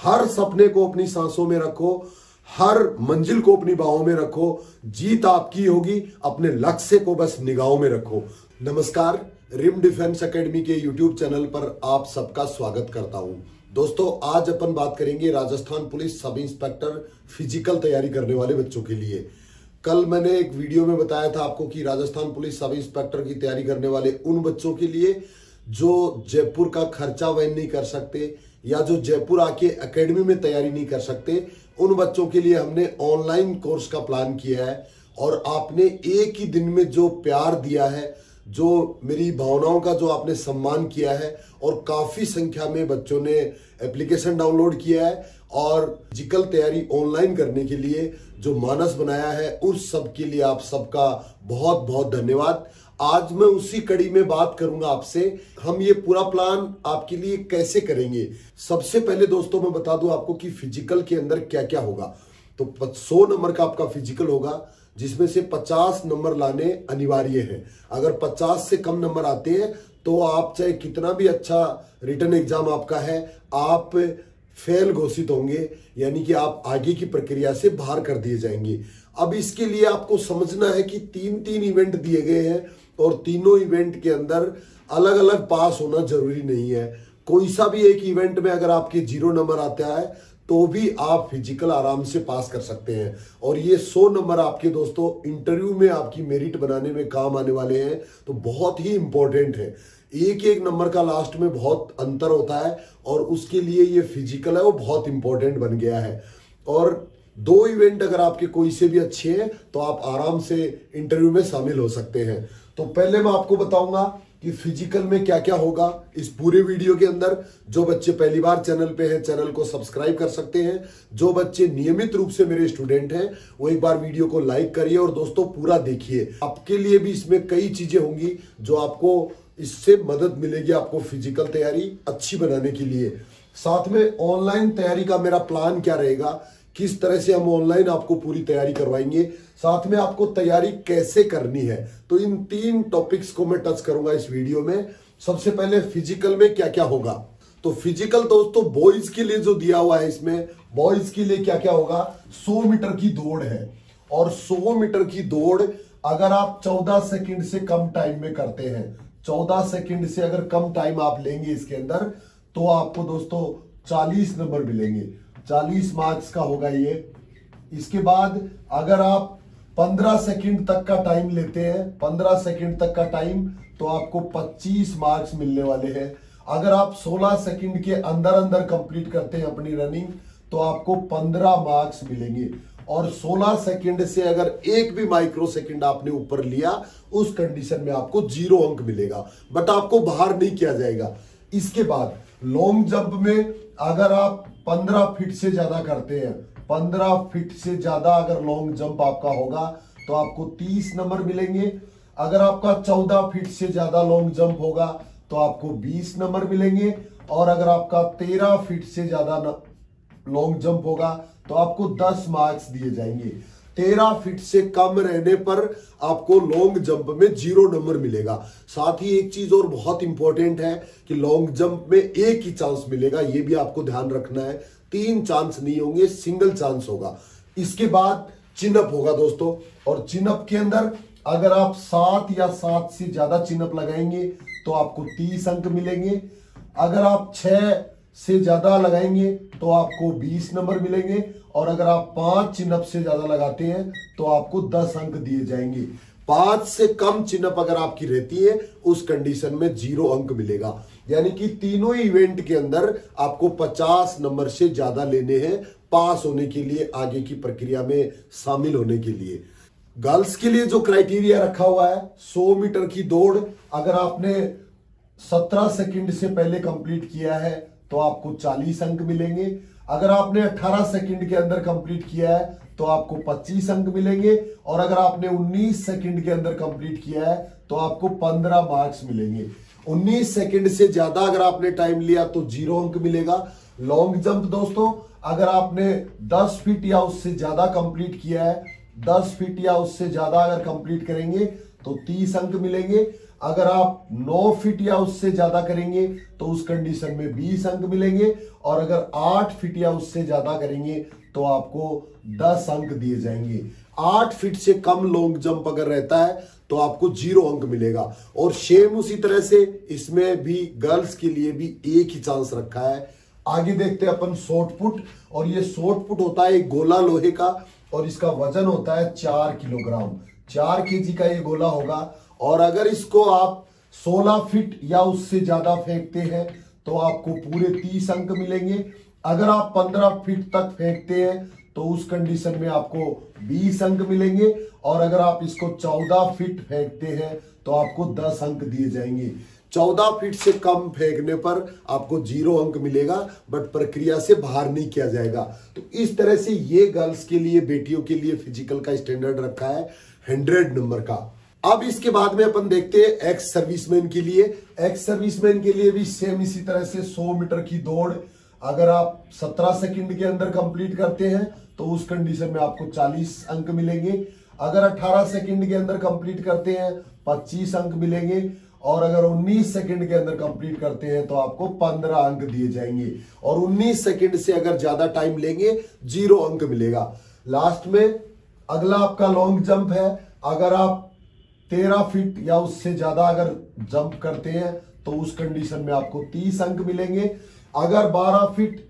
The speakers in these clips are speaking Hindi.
हर सपने को अपनी सांसों में रखो, हर मंजिल को अपनी बाहों में रखो, जीत आपकी होगी, अपने लक्ष्य को बस निगाहों में रखो। नमस्कार, रिम डिफेंस एकेडमी के यूट्यूब चैनल पर आप सबका स्वागत करता हूँ। दोस्तों, आज अपन बात करेंगे Rajasthan police sub inspector physical तैयारी करने वाले बच्चों के लिए। कल मैंने एक वीडियो में बताया था आपको कि राजस्थान पुलिस सब इंस्पेक्टर की तैयारी करने वाले उन बच्चों के लिए जो जयपुर का खर्चा वहन नहीं कर सकते या जो जयपुर आके एकेडमी में तैयारी नहीं कर सकते, उन बच्चों के लिए हमने ऑनलाइन कोर्स का प्लान किया है और आपने एक ही दिन में जो प्यार दिया है, जो मेरी भावनाओं का जो आपने सम्मान किया है और काफ़ी संख्या में बच्चों ने एप्लीकेशन डाउनलोड किया है और जिकल तैयारी ऑनलाइन करने के लिए जो मानस बनाया है, उस सब के लिए आप सबका बहुत बहुत धन्यवाद। आज मैं उसी कड़ी में बात करूँगा आपसे। हम ये पूरा प्लान आपके लिए कैसे करेंगे? सबसे पहले दोस्तों, मैं बता दूँ आपको कि फ़िज़िकल के अंदर क्या क्या होगा। तो सौ नंबर का आपका फ़िज़िकल होगा, जिसमें से 50 नंबर लाने अनिवार्य है। अगर 50 से कम नंबर आते हैं तो आप चाहे कितना भी अच्छा रिटर्न एग्ज़ाम आपका है, आप फेल घोषित होंगे, यानी कि आप आगे की प्रक्रिया से बाहर कर दिए जाएँगे। अब इसके लिए आपको समझना है कि तीन तीन इवेंट दिए गए हैं। और तीनों इवेंट के अंदर अलग अलग पास होना ज़रूरी नहीं है। कोई सा भी एक इवेंट में अगर आपके ज़ीरो नंबर आता है तो भी आप फ़िज़िकल आराम से पास कर सकते हैं। और ये सौ नंबर आपके दोस्तों इंटरव्यू में आपकी मेरिट बनाने में काम आने वाले हैं तो बहुत ही इंपॉर्टेंट है। एक एक नंबर का लास्ट में बहुत अंतर होता है और उसके लिए ये फ़िज़िकल है, वो बहुत इंपॉर्टेंट बन गया है। और दो इवेंट अगर आपके कोई से भी अच्छे हैं तो आप आराम से इंटरव्यू में शामिल हो सकते हैं। तो पहले मैं आपको बताऊँगा कि फ़िज़िकल में क्या क्या होगा इस पूरे वीडियो के अंदर। जो बच्चे पहली बार चैनल पे हैं चैनल को सब्सक्राइब कर सकते हैं। जो बच्चे नियमित रूप से मेरे स्टूडेंट हैं, वो एक बार वीडियो को लाइक करिए और दोस्तों पूरा देखिए। आपके लिए भी इसमें कई चीज़ें होंगी जो आपको इससे मदद मिलेगी आपको फ़िज़िकल तैयारी अच्छी बनाने के लिए। साथ में ऑनलाइन तैयारी का मेरा प्लान क्या रहेगा? किस तरह से हम ऑनलाइन आपको पूरी तैयारी करवाएँगे, साथ में आपको तैयारी कैसे करनी है तो इन तीन टॉपिक्स को मैं टच करूँगा इस वीडियो में। सबसे पहले फ़िज़िकल में क्या क्या होगा? तो फ़िज़िकल दोस्तों बॉयज़ के लिए जो दिया हुआ है इसमें बॉयज़ के लिए क्या क्या होगा? 100 मीटर की दौड़ है। और 100 मीटर की दौड़ अगर आप 14 सेकंड से कम टाइम में करते हैं 14 सेकंड से अगर कम टाइम आप लेंगे इसके अंदर तो आपको दोस्तों 40 नंबर मिलेंगे। 40 मार्क्स का होगा ये। इसके बाद अगर आप 15 सेकंड तक का टाइम लेते हैं 15 सेकंड तक का टाइम तो आपको 25 मार्क्स मिलने वाले हैं। अगर आप 16 सेकंड के अंदर अंदर कंप्लीट करते हैं अपनी रनिंग तो आपको 15 मार्क्स मिलेंगे। और 16 सेकंड से अगर एक भी माइक्रो सेकंड आपने ऊपर लिया, उस कंडीशन में आपको ज़ीरो अंक मिलेगा। बट आपको बाहर नहीं किया जाएगा। इसके बाद लॉन्ग जंप में अगर आप 15 फीट से ज़्यादा करते हैं। 15 फीट से ज़्यादा अगर लॉन्ग जंप आपका होगा तो आपको 30 नंबर मिलेंगे। अगर आपका 14 फीट से ज़्यादा लॉन्ग जंप होगा तो आपको 20 नंबर मिलेंगे। और अगर आपका 13 फीट से ज़्यादा लॉन्ग जंप होगा तो आपको 10 मार्क्स दिए जाएँगे। तेरह फीट से कम रहने पर आपको लॉन्ग जंप में ज़ीरो नंबर मिलेगा। साथ ही एक चीज़ और बहुत इंपॉर्टेंट है कि लॉन्ग जंप में एक ही चांस मिलेगा, ये भी आपको ध्यान रखना है। तीन चांस नहीं होंगे सिंगल चांस होगा। इसके बाद चिनअप होगा दोस्तों, और चिनअप के अंदर अगर आप सात या सात से ज़्यादा चिनअप लगाएँगे तो आपको तीस अंक मिलेंगे। अगर आप छह से ज़्यादा लगाएँगे तो आपको 20 नंबर मिलेंगे। और अगर आप पाँच चिन्हप से ज़्यादा लगाते हैं तो आपको 10 अंक दिए जाएँगे। पाँच से कम चिन्हप अगर आपकी रहती है, उस कंडीशन में ज़ीरो अंक मिलेगा। यानी कि तीनों इवेंट के अंदर आपको 50 नंबर से ज़्यादा लेने हैं, पास होने के लिए, आगे की प्रक्रिया में शामिल होने के लिए। गर्ल्स के लिए जो क्राइटेरिया रखा हुआ है 100 मीटर की दौड़, अगर आपने 17 सेकंड से पहले कंप्लीट किया है तो आपको 40 अंक मिलेंगे। अगर आपने 18 सेकंड के अंदर कंप्लीट किया है तो आपको 25 अंक मिलेंगे। और अगर आपने 19 सेकंड के अंदर कंप्लीट किया है तो आपको 15 मार्क्स मिलेंगे। 19 सेकंड से ज़्यादा अगर आपने टाइम लिया तो ज़ीरो अंक मिलेगा। लॉन्ग जंप दोस्तों, अगर आपने 10 फीट या उससे ज़्यादा कंप्लीट किया है 10 फीट या उससे ज़्यादा अगर कंप्लीट करेंगे तो 30 अंक मिलेंगे। अगर आप 9 फीट या उससे ज़्यादा करेंगे तो उस कंडीशन में 20 अंक मिलेंगे, और अगर 8 फीट या उससे ज़्यादा करेंगे तो आपको 10 अंक दिए जाएँगे। 8 फीट से कम लॉन्ग जंप अगर रहता है तो आपको ज़ीरो अंक मिलेगा। और सेम उसी तरह से इसमें भी गर्ल्स के लिए भी एक ही चांस रखा है। आगे देखते हैं अपन शॉर्ट पुट और ये शॉर्ट पुट होता है एक गोला लोहे का, और इसका वज़न होता है चार किलोग्राम। चार के का ये गोला होगा और अगर इसको आप 16 फीट या उससे ज़्यादा फेंकते हैं तो आपको पूरे 30 अंक मिलेंगे। अगर आप 15 फीट तक फेंकते हैं तो उस कंडीशन में आपको 20 अंक मिलेंगे। और अगर आप इसको 14 फीट फेंकते हैं तो आपको 10 अंक दिए जाएँगे। 14 फीट से कम फेंकने पर आपको ज़ीरो अंक मिलेगा, बट प्रक्रिया से बाहर नहीं किया जाएगा। तो इस तरह से ये गर्ल्स के लिए, बेटियों के लिए फ़िज़िकल का स्टैंडर्ड रखा है हंड्रेड नंबर का। अब इसके बाद में अपन देखते हैं एक्स सर्विसमैन के लिए। एक्स सर्विसमैन के लिए भी सेम इसी तरह से 100 मीटर की दौड़ अगर आप 17 सेकंड के अंदर कंप्लीट करते हैं तो उस कंडीशन में आपको 40 अंक मिलेंगे। अगर 18 सेकंड के अंदर कंप्लीट करते हैं 25 अंक मिलेंगे। और अगर 19 सेकंड के अंदर कंप्लीट करते हैं तो आपको 15 अंक दिए जाएँगे। और 19 सेकंड से अगर ज़्यादा टाइम लेंगे ज़ीरो अंक मिलेगा। लास्ट में अगला आपका लॉन्ग जंप है। अगर आप 13 फीट या उससे ज़्यादा अगर जंप करते हैं तो उस कंडीशन में आपको 30 अंक मिलेंगे। अगर 12 फीट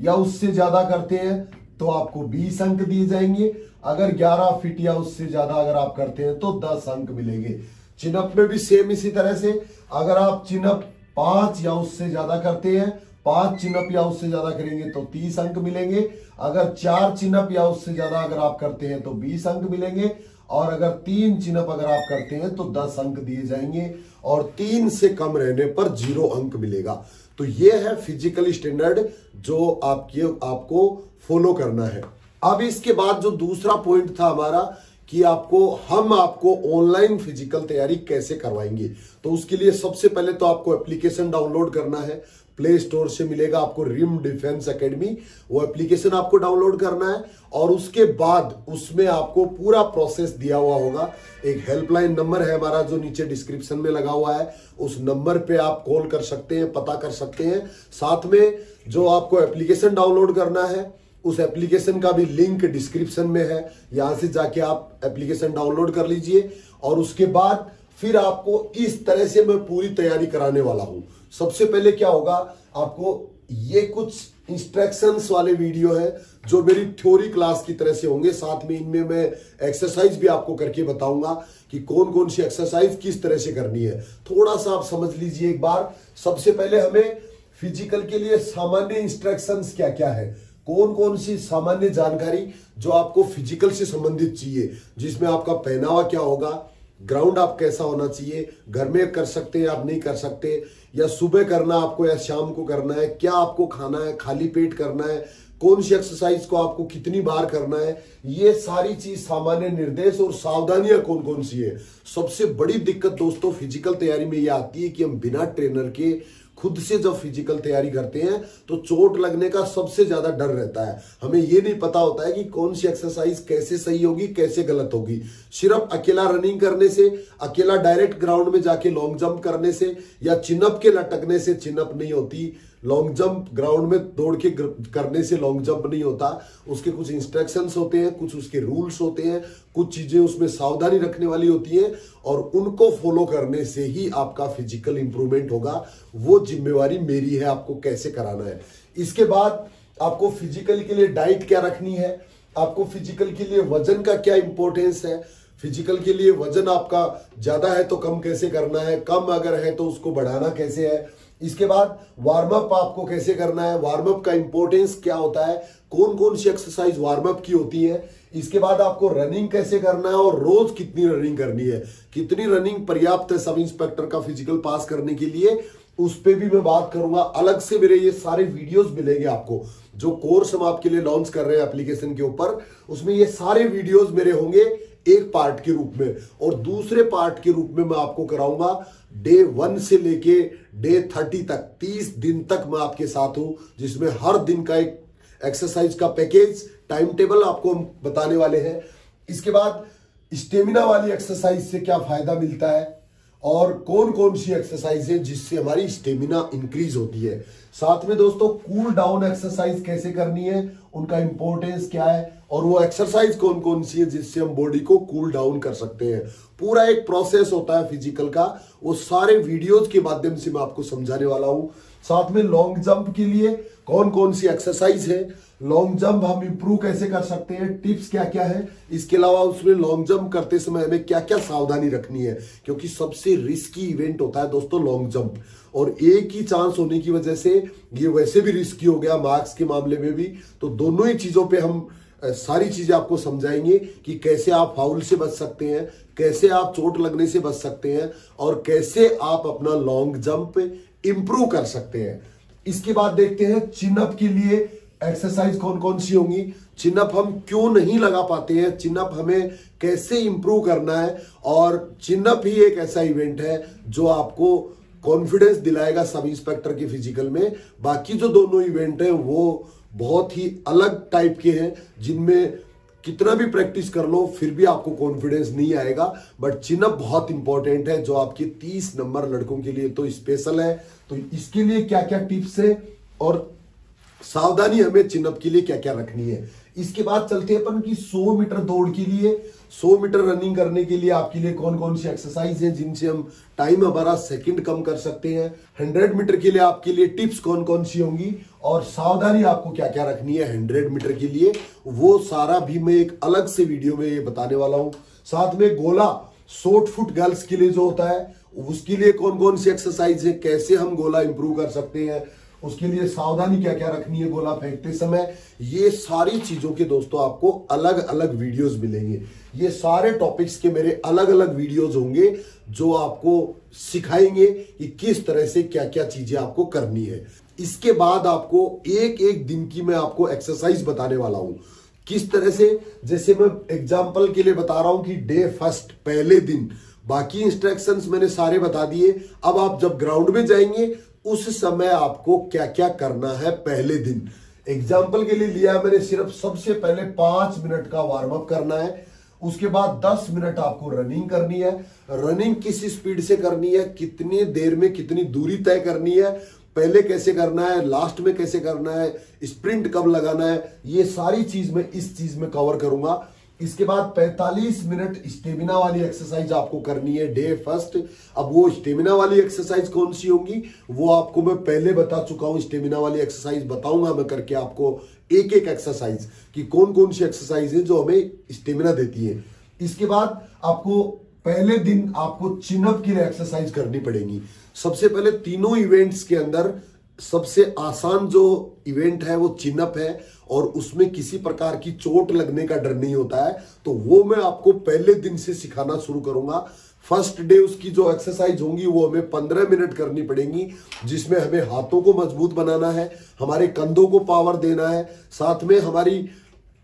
या उससे ज़्यादा करते हैं तो आपको 20 अंक दिए जाएँगे। अगर 11 फीट या उससे ज़्यादा अगर आप करते हैं तो 10 अंक मिलेंगे। चिनअप में भी सेम इसी तरह से। अगर आप चिनअप पाँच या उससे ज़्यादा करते हैं पाँच चिनअप या उससे ज़्यादा करेंगे तो तीस अंक मिलेंगे। अगर चार चिनअप या उससे ज़्यादा अगर आप करते हैं तो बीस अंक मिलेंगे। और अगर तीन चिनअप अगर आप करते हैं तो दस अंक दिए जाएँगे। और तीन से कम रहने पर ज़ीरो अंक मिलेगा। तो ये है फ़िज़िकल स्टैंडर्ड जो आपके, आपको फॉलो करना है। अब इसके बाद जो दूसरा पॉइंट था हमारा कि आपको, हम आपको ऑनलाइन फ़िज़िकल तैयारी कैसे करवाएँगे। तो उसके लिए सबसे पहले तो आपको एप्लीकेशन डाउनलोड करना है। प्ले स्टोर से मिलेगा आपको रिम डिफेंस एकेडमी। वो एप्लीकेशन आपको डाउनलोड करना है और उसके बाद उसमें आपको पूरा प्रोसेस दिया हुआ होगा। एक हेल्पलाइन नंबर है हमारा जो नीचे डिस्क्रिप्शन में लगा हुआ है। उस नंबर पे आप कॉल कर सकते हैं, पता कर सकते हैं। साथ में जो आपको एप्लीकेशन डाउनलोड करना है, उस एप्लीकेशन का भी लिंक डिस्क्रिप्शन में है। यहाँ से जाके आप एप्लीकेशन डाउनलोड कर लीजिए और उसके बाद फिर आपको इस तरह से मैं पूरी तैयारी कराने वाला हूँ। सबसे पहले क्या होगा, आपको ये कुछ इंस्ट्रक्शंस वाले वीडियो है जो मेरी थ्योरी क्लास की तरह से होंगे। साथ में इनमें मैं एक्सरसाइज भी आपको करके बताऊँगा कि कौन कौन सी एक्सरसाइज किस तरह से करनी है। थोड़ा सा आप समझ लीजिए एक बार। सबसे पहले हमें फ़िज़िकल के लिए सामान्य इंस्ट्रक्शंस क्या क्या है? कौन कौन सी सामान्य जानकारी जो आपको फ़िज़िकल से संबंधित चाहिए, जिसमें आपका पहनावा क्या होगा ग्राउंड आप कैसा होना चाहिए, घर में कर सकते हैं, आप नहीं कर सकते, या सुबह करना आपको, या शाम को करना है, क्या आपको खाना है, खाली पेट करना है, कौन सी एक्सरसाइज को आपको कितनी बार करना है, ये सारी चीज़ सामान्य निर्देश और सावधानियाँ कौन कौन सी है? सबसे बड़ी दिक्कत दोस्तों फ़िज़िकल तैयारी में ये आती है कि हम बिना ट्रेनर के खुद से जब फ़िज़िकल तैयारी करते हैं तो चोट लगने का सबसे ज़्यादा डर रहता है। हमें यह नहीं पता होता है कि कौन सी एक्सरसाइज कैसे सही होगी, कैसे गलत होगी। सिर्फ़ अकेला रनिंग करने से, अकेला डायरेक्ट ग्राउंड में जाके लॉन्ग जंप करने से, या चिनअप के लटकने से चिनअप नहीं होती। लॉन्ग जंप ग्राउंड में दौड़ के करने से लॉन्ग जंप नहीं होता। उसके कुछ इंस्ट्रक्शंस होते हैं, कुछ उसके रूल्स होते हैं, कुछ चीज़ें उसमें सावधानी रखने वाली होती है और उनको फॉलो करने से ही आपका फ़िज़िकल इंप्रूवमेंट होगा। वो जिम्मेवारी मेरी है, आपको कैसे कराना है। इसके बाद आपको फ़िज़िकल के लिए डाइट क्या रखनी है? आपको फ़िज़िकल के लिए वज़न का क्या इंपॉर्टेंस है? फ़िज़िकल के लिए वज़न आपका ज़्यादा है तो कम कैसे करना है? कम अगर है तो उसको बढ़ाना कैसे है? इसके बाद वार्म अप आपको कैसे करना है? वार्म अप का इंपॉर्टेंस क्या होता है? कौन कौन सी एक्सरसाइज वार्म अप की होती है? इसके बाद आपको रनिंग कैसे करना है और रोज कितनी रनिंग करनी है? कितनी रनिंग पर्याप्त है सब इंस्पेक्टर का फ़िज़िकल पास करने के लिए? उस पर भी मैं बात करूँगा। अलग से मेरे ये सारे वीडियोस मिलेंगे आपको, जो कोर्स हम आपके लिए लॉन्च कर रहे हैं एप्लीकेशन के ऊपर। उसमें ये सारे वीडियोस मेरे होंगे। एक पार्ट के रूप में और दूसरे पार्ट के रूप में मैं आपको कराऊँगा डे वन से लेके डे थर्टी तक, तीस दिन तक मैं आपके साथ हूँ, जिसमें हर दिन का एक एक्सरसाइज का पैकेज टाइम टेबल आपको हम बताने वाले हैं। इसके बाद स्टेमिना वाली एक्सरसाइज से क्या फ़ायदा मिलता है? और कौन कौन सी एक्सरसाइज है जिससे हमारी स्टेमिना इंक्रीज होती है? साथ में दोस्तों कूल डाउन एक्सरसाइज कैसे करनी है? उनका इंपॉर्टेंस क्या है? और वो एक्सरसाइज कौन कौन सी है जिससे हम बॉडी को कूल डाउन कर सकते हैं? पूरा एक प्रोसेस होता है फ़िज़िकल का। वो सारे वीडियोज़ के माध्यम से मैं आपको समझाने वाला हूँ। साथ में लॉन्ग जंप के लिए कौन कौन सी एक्सरसाइज है? लॉन्ग जंप हम इंप्रूव कैसे कर सकते हैं? टिप्स क्या क्या है? इसके अलावा उसमें लॉन्ग जंप करते समय हमें क्या क्या सावधानी रखनी है? क्योंकि सबसे रिस्की इवेंट होता है दोस्तों लॉन्ग जंप और एक ही चांस होने की वजह से ये वैसे भी रिस्की हो गया मार्क्स के मामले में भी। तो दोनों ही चीज़ों पर हम सारी चीज़ें आपको समझाएँगे कि कैसे आप फाउल से बच सकते हैं, कैसे आप चोट लगने से बच सकते हैं, और कैसे आप अपना लॉन्ग जंप इंप्रूव कर सकते हैं। इसके बाद देखते हैं चिनअप के लिए एक्सरसाइज कौन कौन सी होंगी? चिनअप हम क्यों नहीं लगा पाते हैं? चिनअप हमें कैसे इंप्रूव करना है? और चिनअप ही एक ऐसा इवेंट है जो आपको कॉन्फिडेंस दिलाएगा सब इंस्पेक्टर के फ़िज़िकल में। बाकी जो दोनों इवेंट है, वो बहुत ही अलग टाइप के हैं, जिनमें कितना भी प्रैक्टिस कर लो, फिर भी आपको कॉन्फिडेंस नहीं आएगा। बट चिनअप बहुत इंपॉर्टेंट है, जो आपके 30 नंबर लड़कों के लिए तो स्पेशल है। तो इसके लिए क्या क्या टिप्स है? और सावधानी हमें चिनअप के लिए क्या क्या रखनी है? इसके बाद चलते हैं अपन की 100 मीटर दौड़ के लिए। 100 मीटर रनिंग करने के लिए आपके लिए कौन कौन सी एक्सरसाइज है जिनसे हम टाइम हमारा सेकंड कम कर सकते हैं? 100 मीटर के लिए आपके लिए टिप्स कौन कौन सी होंगी? और सावधानी आपको क्या क्या रखनी है 100 मीटर के लिए? वो सारा भी मैं एक अलग से वीडियो में ये बताने वाला हूँ। साथ में गोला शॉर्ट फुट गर्ल्स के लिए जो होता है, उसके लिए कौन कौन सी एक्सरसाइज है? कैसे हम गोला इंप्रूव कर सकते हैं? उसके लिए सावधानी क्या क्या रखनी है गोला फेंकते समय? ये सारी चीज़ों के दोस्तों आपको अलग अलग वीडियोस मिलेंगे। ये सारे टॉपिक्स के मेरे अलग अलग वीडियोस होंगे जो आपको सिखाएँगे कि किस तरह से क्या क्या चीज़ें आपको करनी है। इसके बाद आपको एक एक दिन की मैं आपको एक्सरसाइज बताने वाला हूँ। किस तरह से? जैसे मैं एग्ज़ाम्पल के लिए बता रहा हूँ कि डे फ़र्स्ट पहले दिन। बाकी इंस्ट्रक्शंस मैंने सारे बता दिए। अब आप जब ग्राउंड में जाएँगे उस समय आपको क्या क्या करना है पहले दिन? एग्ज़ाम्पल के लिए लिया मैंने, सिर्फ़ सबसे पहले पाँच मिनट का वार्म अप करना है। उसके बाद दस मिनट आपको रनिंग करनी है। रनिंग किस स्पीड से करनी है? कितनी देर में कितनी दूरी तय करनी है? पहले कैसे करना है? लास्ट में कैसे करना है? स्प्रिंट कब लगाना है? ये सारी चीज़ मैं इस चीज़ में कवर करूँगा। इसके बाद 45 मिनट स्टेमिना वाली एक्सरसाइज आपको करनी है डे फ़र्स्ट अब वो स्टेमिना वाली एक्सरसाइज कौन सी होगी? वो आपको मैं पहले बता चुका हूँ, स्टेमिना वाली एक्सरसाइज बताऊँगा मैं करके आपको। एक एक एक्सरसाइज कि कौन कौन सी एक्सरसाइज है जो हमें स्टेमिना देती है। इसके बाद आपको पहले दिन आपको चिनअप की एक्सरसाइज करनी पड़ेगी। सबसे पहले तीनों इवेंट्स के अंदर सबसे आसान जो इवेंट है, वो चिनअप है और उसमें किसी प्रकार की चोट लगने का डर नहीं होता है। तो वो मैं आपको पहले दिन से सिखाना शुरू करूँगा। फ़र्स्ट डे उसकी जो एक्सरसाइज होंगी, वो हमें पंद्रह मिनट करनी पड़ेगी, जिसमें हमें हाथों को मज़बूत बनाना है, हमारे कंधों को पावर देना है, साथ में हमारी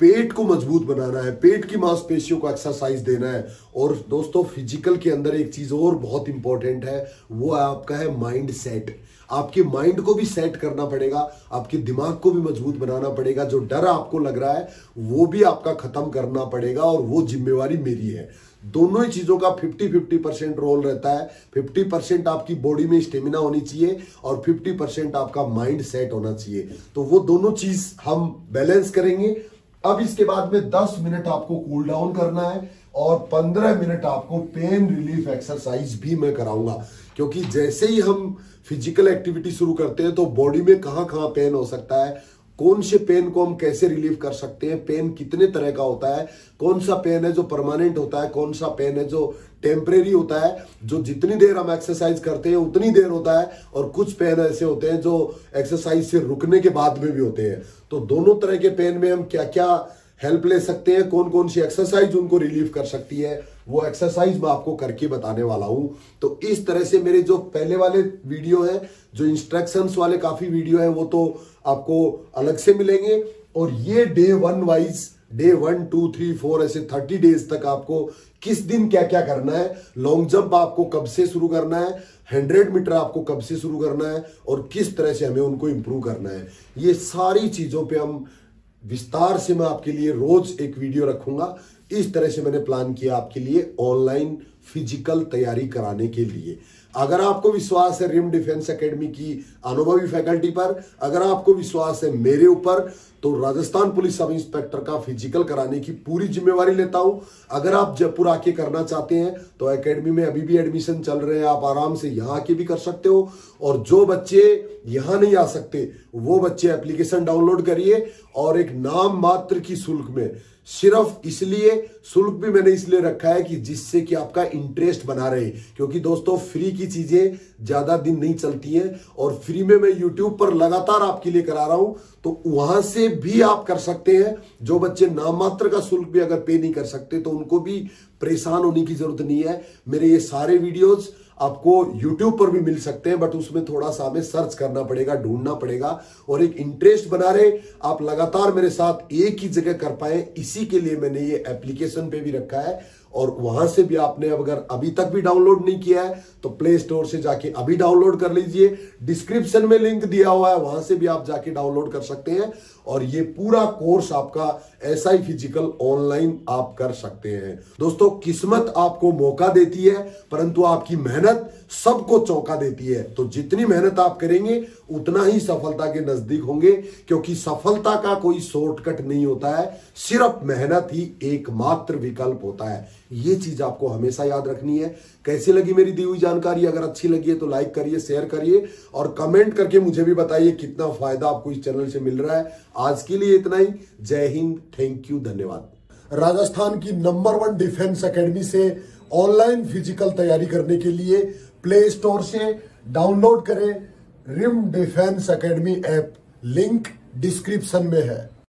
पेट को मज़बूत बनाना है, पेट की मांसपेशियों को एक्सरसाइज देना है। और दोस्तों फ़िज़िकल के अंदर एक चीज़ और बहुत इंपॉर्टेंट है, वो आपका है माइंड सेट आपके माइंड को भी सेट करना पड़ेगा, आपके दिमाग को भी मज़बूत बनाना पड़ेगा, जो डर आपको लग रहा है, वो भी आपका खत्म करना पड़ेगा और वो जिम्मेवारी मेरी है। दोनों ही चीज़ों का 50 50 परसेंट रोल रहता है। 50 परसेंट आपकी बॉडी में स्टेमिना होनी चाहिए और 50 परसेंट आपका माइंड सेट होना चाहिए। तो वो दोनों चीज़ हम बैलेंस करेंगे। अब इसके बाद में 10 मिनट आपको कूल डाउन करना है और 15 मिनट आपको पेन रिलीफ एक्सरसाइज भी मैं कराऊँगा। क्योंकि जैसे ही हम फ़िज़िकल एक्टिविटी शुरू करते हैं तो बॉडी में कहाँ कहाँ पेन हो सकता है, कौन से पेन को हम कैसे रिलीव कर सकते हैं पेन कितने तरह का होता है, कौन सा पेन है जो परमानेंट होता है, कौन सा पेन है जो टेम्परेरी होता है, जो जितनी देर हम एक्सरसाइज करते हैं, उतनी देर होता है, और कुछ पेन ऐसे होते हैं जो एक्सरसाइज से रुकने के बाद में भी होते हैं। तो दोनों तरह के पेन में हम क्या क्या हेल्प ले सकते हैं कौन कौन सी एक्सरसाइज उनको रिलीव कर सकती है वो एक्सरसाइज मैं आपको करके बताने वाला हूँ। तो इस तरह से मेरे जो पहले वाले वीडियो है, जो इंस्ट्रक्शंस वाले काफ़ी वीडियो है, वो तो आपको अलग से मिलेंगे। और ये day one wise day one two three four ऐसे थर्टी डेज़ तक आपको किस दिन क्या क्या करना है लॉन्ग जंप आपको कब से शुरू करना है हंड्रेड मीटर आपको कब से शुरू करना है, और किस तरह से हमें उनको इंप्रूव करना है। ये सारी चीज़ों पे हम विस्तार से मैं आपके लिए रोज एक वीडियो रखूँगा। इस तरह से मैंने प्लान किया आपके लिए ऑनलाइन फ़िज़िकल तैयारी कराने के लिए। अगर आपको विश्वास है रिम डिफेंस एकेडमी की अनुभवी फैकल्टी पर, अगर आपको विश्वास है मेरे ऊपर तो राजस्थान पुलिस सब इंस्पेक्टर का फ़िज़िकल कराने की पूरी जिम्मेवारी लेता हूँ। अगर आप जयपुर आके करना चाहते हैं तो एकेडमी में अभी भी एडमिशन चल रहे हैं, आप आराम से यहाँ आके भी कर सकते हो। और जो बच्चे यहाँ नहीं आ सकते, वो बच्चे एप्लीकेशन डाउनलोड करिए, और एक नाम मात्र की शुल्क में। सिर्फ़ इसलिए, शुल्क भी मैंने इसलिए रखा है कि जिससे कि आपका इंटरेस्ट बना रहे। क्योंकि दोस्तों फ्री की चीज़ें ज़्यादा दिन नहीं चलती हैं, और फ्री में मैं यूट्यूब पर लगातार आपके लिए करा रहा हूँ तो वहाँ से भी आप कर सकते हैं। जो बच्चे नाम मात्र का शुल्क भी अगर पे नहीं कर सकते तो उनको भी परेशान होने की ज़रूरत नहीं है। मेरे ये सारे वीडियोज़ आपको YouTube पर भी मिल सकते हैं बट उसमें थोड़ा सा हमें सर्च करना पड़ेगा, ढूंढना पड़ेगा। और एक इंटरेस्ट बना रहे, आप लगातार मेरे साथ एक ही जगह कर पाए। इसी के लिए मैंने ये एप्लीकेशन पे भी रखा है। और वहाँ से भी आपने अगर अभी तक भी डाउनलोड नहीं किया है तो प्ले स्टोर से जाके अभी डाउनलोड कर लीजिए। डिस्क्रिप्शन में लिंक दिया हुआ है, वहाँ से भी आप जाके डाउनलोड कर सकते हैं। और ये पूरा कोर्स आपका ऐसा ही फ़िज़िकल ऑनलाइन आप कर सकते हैं। दोस्तों, किस्मत आपको मौका देती है, परंतु आपकी मेहनत सबको चौंका देती है। तो जितनी मेहनत आप करेंगे, उतना ही सफलता के नज़दीक होंगे, क्योंकि सफलता का कोई शॉर्टकट नहीं होता है, सिर्फ़ मेहनत ही एकमात्र विकल्प होता है। ये चीज़ आपको हमेशा याद रखनी है। कैसी लगी मेरी दी हुई जानकारी? अगर अच्छी लगी है तो लाइक करिए शेयर करिए, और कमेंट करके मुझे भी बताइए कितना फ़ायदा आपको इस चैनल से मिल रहा है। आज के लिए इतना ही। जय हिंद थैंक यू धन्यवाद। राजस्थान की नंबर वन डिफेंस एकेडमी से ऑनलाइन फ़िज़िकल तैयारी करने के लिए प्ले स्टोर से डाउनलोड करें rim defence academy app link description में है।